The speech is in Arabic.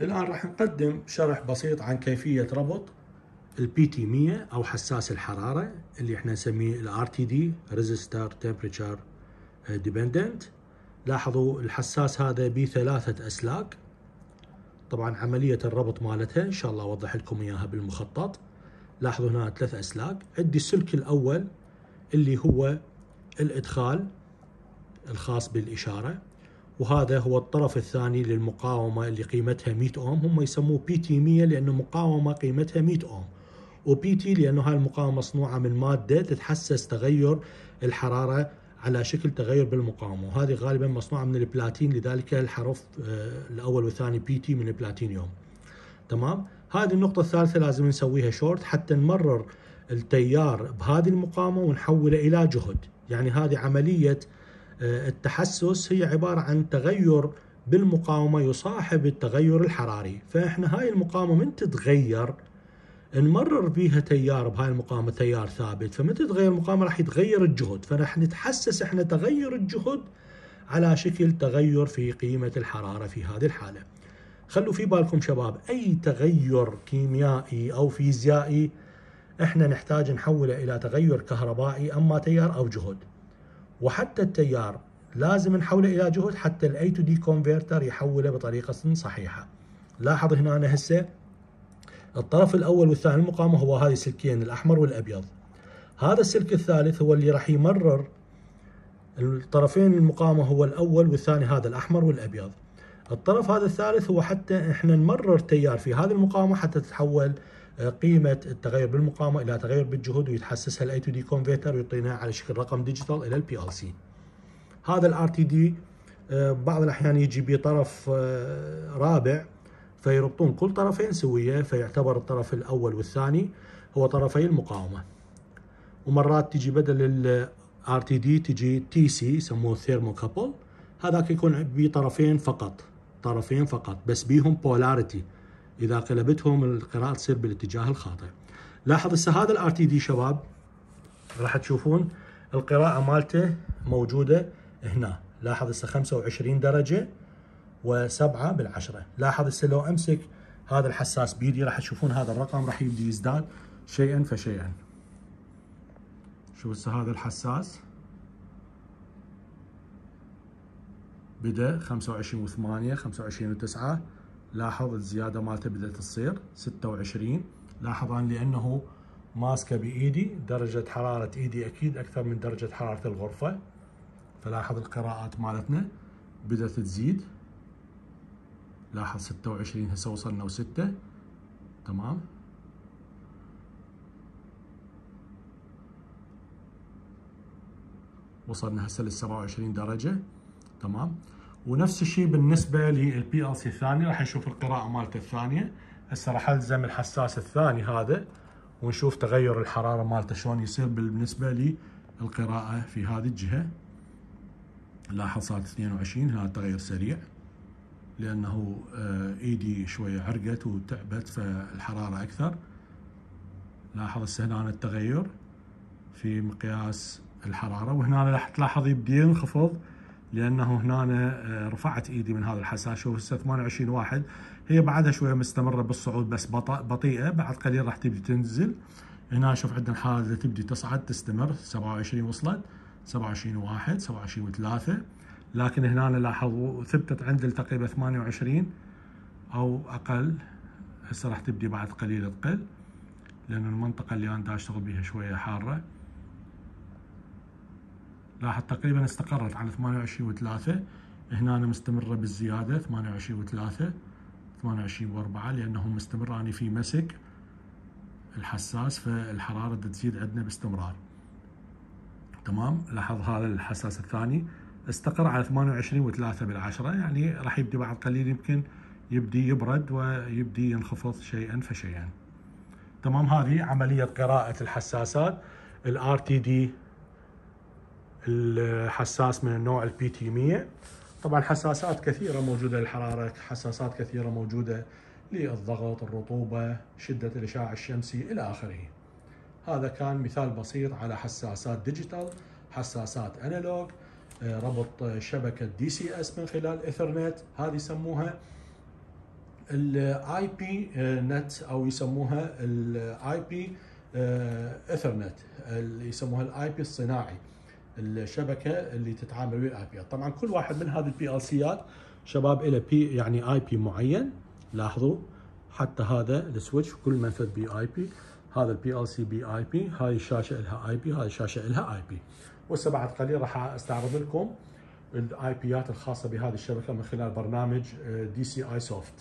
الآن راح نقدم شرح بسيط عن كيفية ربط ال PT 100 أو حساس الحرارة اللي إحنا نسميه ال RTD resistor temperature dependent لاحظوا الحساس هذا بثلاثة أسلاك. طبعا عملية الربط مالتها إن شاء الله أوضح لكم إياها بالمخطط. لاحظوا هنا ثلاث أسلاك. عندي السلك الأول اللي هو الإدخال الخاص بالإشارة. وهذا هو الطرف الثاني للمقاومة اللي قيمتها 100 أوم. هم يسموه PT 100 لأنه مقاومة قيمتها 100 أوم. و PT لأنه هاي المقاومة مصنوعة من مادة تتحسس تغير الحرارة على شكل تغير بالمقاومة. وهذه غالبا مصنوعة من البلاتين لذلك الحرف آه، الأول والثاني PT من البلاتينيوم تمام؟ هذه النقطة الثالثة لازم نسويها شورت حتى نمرر التيار بهذه المقاومة ونحوله إلى جهد. يعني هذه عملية التحسس هي عبارة عن تغير بالمقاومة يصاحب التغير الحراري. فإحنا هاي المقاومة من تتغير؟ نمرر بيها تيار بهاي المقاومة تيار ثابت. فمن تتغير المقاومة؟ راح يتغير الجهد. فراح نتحسس إحنا تغير الجهد على شكل تغير في قيمة الحرارة في هذه الحالة. خلوا في بالكم شباب أي تغير كيميائي أو فيزيائي إحنا نحتاج نحوله إلى تغير كهربائي أما تيار أو جهد. وحتى التيار لازم نحوله إلى جهد حتى ال A to D converter يحوله بطريقة صحيحة. لاحظ هنا أنا هسه الطرف الأول والثاني المقاومه هو هذه السلكين الأحمر والأبيض. هذا السلك الثالث هو اللي راح يمرر الطرفين المقاومه هو الأول والثاني هذا الأحمر والأبيض. الطرف هذا الثالث هو حتى إحنا نمرر تيار في هذه المقاومه حتى تتحول قيمة التغير بالمقاومة إلى تغير بالجهد ويتحسسها ال A to D converter ويعطينا على شكل رقم digital إلى ال PLC هذا ال RTD بعض الأحيان يجي بطرف آه، رابع فيربطون كل طرفين سوية فيعتبر الطرف الأول والثاني هو طرفي المقاومة. ومرات تجي بدل ال RTD تجي TC يسموه thermocouple هذاك يكون بطرفين فقط طرفين فقط بس بيهم polarity إذا قلبتهم القراءة تصير بالاتجاه الخاطئ. لاحظ هسه هذا ال RTD شباب راح تشوفون القراءة مالته موجودة هنا. لاحظ هسه 25 درجة و7 بالعشرة. لاحظ هسه لو أمسك هذا الحساس بيدي راح تشوفون هذا الرقم راح يبدي يزداد شيئا فشيئا. شوف هسه هذا الحساس. بدأ 25 و8 25 و9 لاحظ الزيادة مالته بدأت تصير 26 لاحظ أن لأنه ماسكة بإيدي درجة حرارة إيدي أكيد أكثر من درجة حرارة الغرفة. فلاحظ القراءات مالتنا بدأت تزيد. لاحظ 26 هسه وصلنا و6 تمام. وصلنا هسه لل 27 درجة. تمام. ونفس الشيء بالنسبة للبي ال سي الثاني راح نشوف القراءة مالته الثانية. هسه راح ألزم الحساس الثاني هذا ونشوف تغير الحرارة مالته شلون يصير بالنسبة للقراءة في هذه الجهة. لاحظ صارت 22 هذا تغير سريع لأنه آه، إيدي شوية عرقت وتعبت فالحرارة أكثر. لاحظ هسه هنا التغير في مقياس الحرارة. وهنا راح تلاحظ يبدي ينخفض لأنه هنا آه، رفعت إيدي من هذا الحساس. شوف هسه 28 واحد. هي بعدها شوية مستمرة بالصعود بس بطيئة بعد قليل راح تبدي تنزل. هنا شوف عندنا الحاله تبدي تصعد تستمر. 27 وصلت. 27 واحد 27 وثلاثة. لكن هنا لاحظوا ثبتت عند تقريبا 28 أو أقل. هسه راح تبدي بعد قليل تقل لأن المنطقة اللي أنا أشتغل بها شوية حارة. لاحظ تقريبا استقرت على 28 و3 هنا أنا مستمرة بالزيادة 28 و3 28 و4 لأنه مستمر أنا في مسك الحساس فالحرارة تزيد عندنا باستمرار. تمام؟ لاحظ هذا الحساس الثاني. استقر على 28 و3 بالعشرة يعني راح يبدي بعد قليل يمكن يبدي يبرد ويبدي ينخفض شيئا فشيئا. تمام؟ هذه عملية قراءة الحساسات. ال RTD الحساس من النوع ال PT 100 طبعا حساسات كثيرة موجودة للحرارة حساسات كثيرة موجودة للضغط الرطوبة شدة الإشعاع الشمسي إلى آخره. هذا كان مثال بسيط على حساسات digital حساسات analog ربط شبكة DCS من خلال ايثرنت هذه يسموها ال IP net أو يسموها ال IP Ethernet اللي يسموها ال IP الصناعي. الشبكة اللي تتعامل ويا ال IP طبعا كل واحد من هذه ال PLC ات شباب له بي يعني IP معين. لاحظوا حتى هذا ال switch كل منفذ بي IP هذا ال PLC بي IP هاي الشاشة لها IP هاي الشاشة لها IP وهسه بعد قليل راح أستعرض لكم ال IP ات الخاصة بهذه الشبكة من خلال برنامج DCISoft